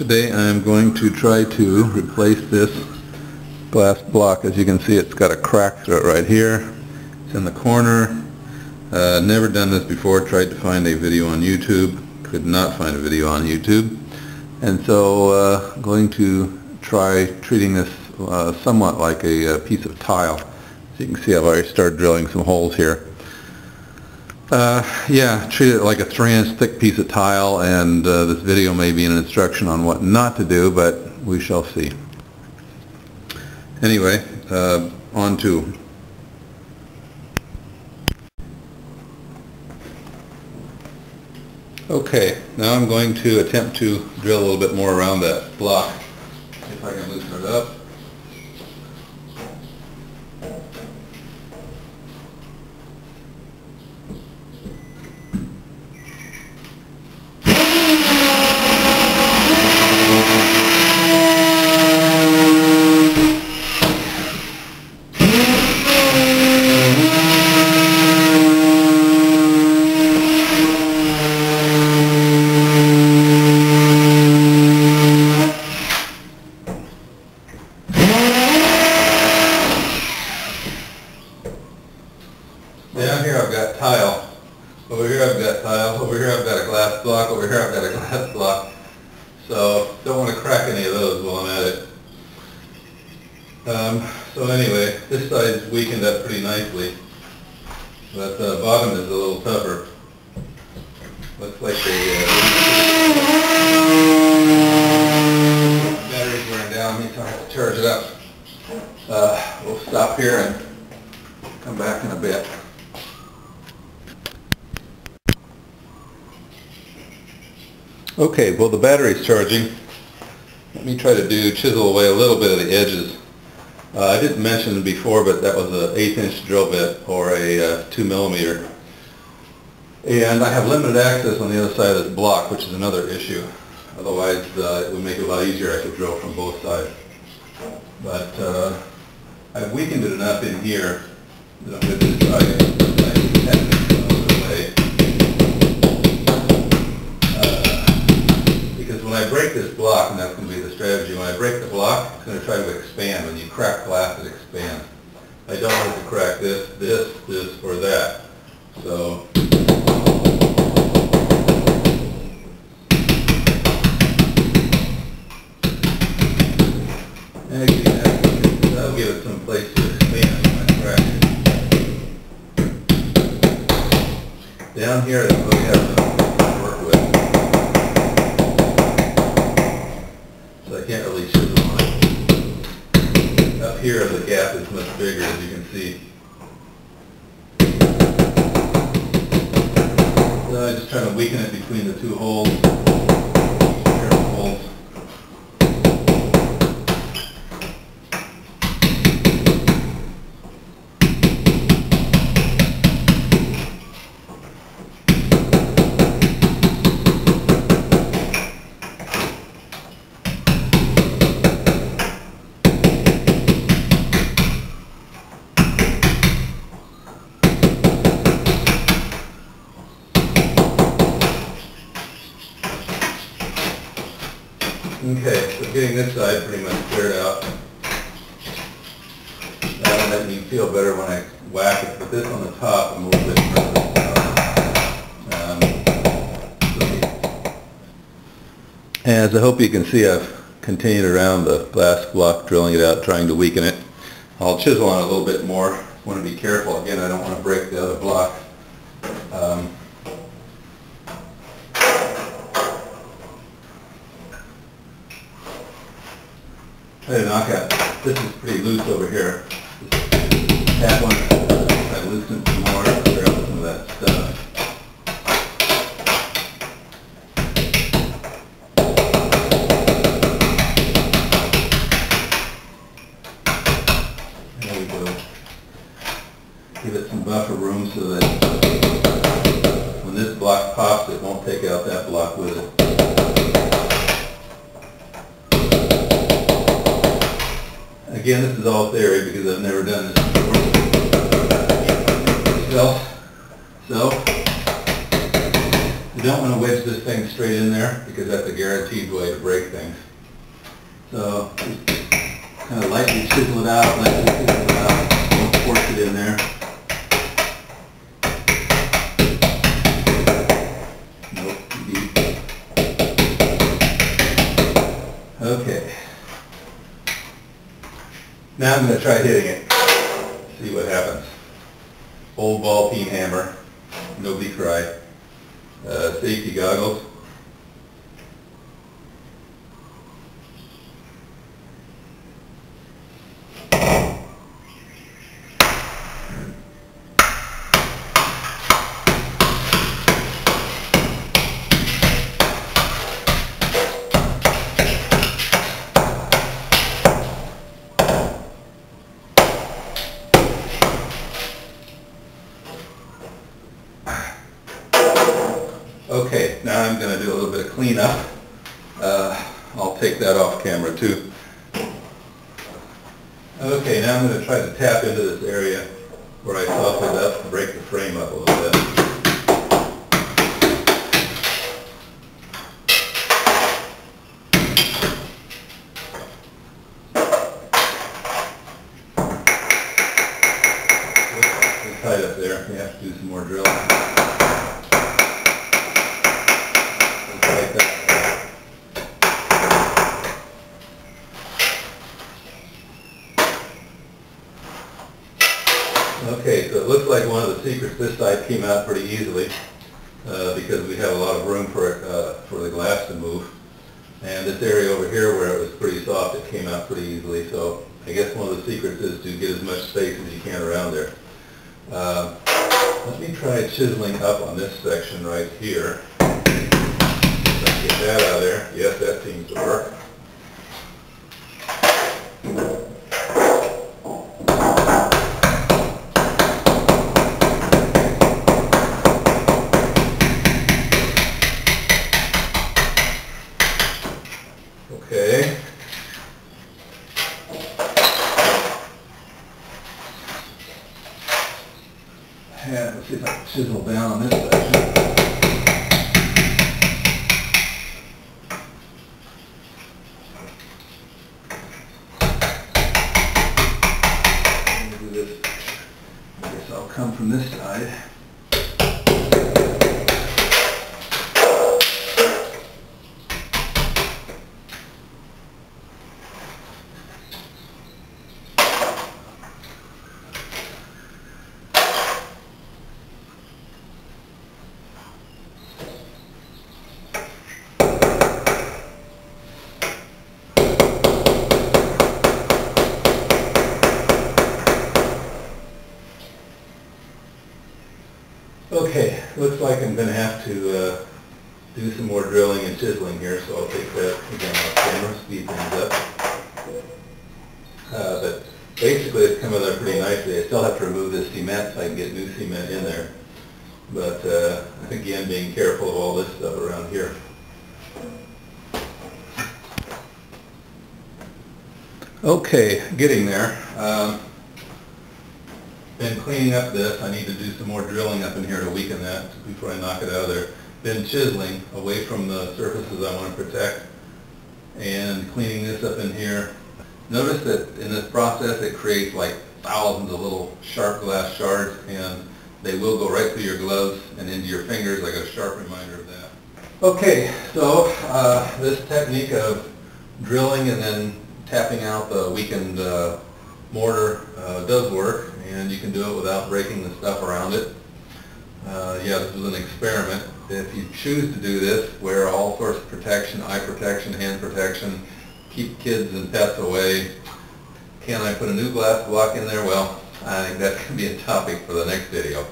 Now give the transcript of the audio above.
Today I'm going to try to replace this glass block. As you can see it's got a crack through it right here. It's in the corner. Uh, never done this before. Tried to find a video on YouTube. Could not find a video on YouTube. And so uh, going to try treating this uh, somewhat like a, a piece of tile. So you can see I've already started drilling some holes here. Uh, yeah, treat it like a three-inch thick piece of tile, and uh, this video may be an instruction on what not to do, but we shall see. Anyway, uh, on to. Okay, now I'm going to attempt to drill a little bit more around that block. If I can loosen it up. Down here I've got tile. Over here I've got tile. Over here I've got a glass block. Over here I've got a glass block. So don't want to crack any of those while I'm at it. Um, so anyway, this side's weakened up pretty nicely. But the bottom is a little tougher. Looks like the uh, battery's wearing down. Need time to charge it up. Uh, we'll stop here and come back in a bit. Okay, well the battery's charging. Let me try to do chisel away a little bit of the edges. Uh, I didn't mention before, but that was an eighth inch drill bit or a uh, two millimeter. And I have limited access on the other side of this block, which is another issue. Otherwise, uh, it would make it a lot easier. I could drill from both sides. But uh, I've weakened it enough in here that I'm going to try I don't want to crack this, this, this, or that. So that'll give it some place to I crack. Down here, I have enough to work with. So I can't really here, the gap is much bigger, as you can see. So I'm just trying to weaken it between the two holes. Holes. Okay, so getting this side pretty much cleared out. That'll make me feel better when I whack it, but this on the top, I'm a little bit. Um, As I hope you can see, I've continued around the glass block, drilling it out, trying to weaken it. I'll chisel on it a little bit more. Want to be careful, again, I don't want to break the other block. Um, To knock out, this is pretty loose over here. That one, I loosened some more, clear out some of that stuff. There we go. Give it some buffer room so that when this block pops, it won't take out that block with it. Again, this is all theory because I've never done this before. So, so, You don't want to wedge this thing straight in there because that's a guaranteed way to break things. So just kind of lightly chisel it out, lightly Now I'm going to try hitting it. See what happens. Old ball peen hammer. Nobody cry. Uh, safety goggles. Okay, now I'm going to do a little bit of cleanup. Uh, I'll take that off camera too. Okay, now I'm going to try to tap into this area where I softened up and break the frame up a little bit. It's tight up there, we have to do some more drilling. Just like that. Okay, so it looks like one of the secrets this side came out pretty easily, uh, because we have a lot of room for, it, uh, for the glass to move. And this area over here where it was pretty soft, it came out pretty easily, so I guess one of the secrets is to get as much space as you can around there. Uh, Let me try chiseling up on this section right here. Get that out of there. Yes, that seems to work. Okay. Yeah, let's see if I can chisel down on this section. Let me do this. I guess I'll come from this side. Okay, looks like I'm gonna have to, uh, do some more drilling and chiseling here, so I'll take that again off camera, speed things up. Uh, but basically it's coming there pretty nicely. I still have to remove this cement so I can get new cement in there. But, uh, again, being careful of all this stuff around here. Okay, getting there. Um, been cleaning up this, I need to do some more drilling up in here to weaken that before I knock it out of there. Been chiseling away from the surfaces I want to protect and cleaning this up in here. Notice that in this process it creates like thousands of little sharp glass shards and they will go right through your gloves and into your fingers. I got a sharp reminder of that. Okay, so uh, this technique of drilling and then tapping out the weakened uh, mortar uh, does work and you can do it without breaking the stuff around it. Uh, yeah, this was an experiment. If you choose to do this, wear all sorts of protection, eye protection, hand protection, keep kids and pets away. Can I put a new glass block in there? Well, I think that's going to be a topic for the next video.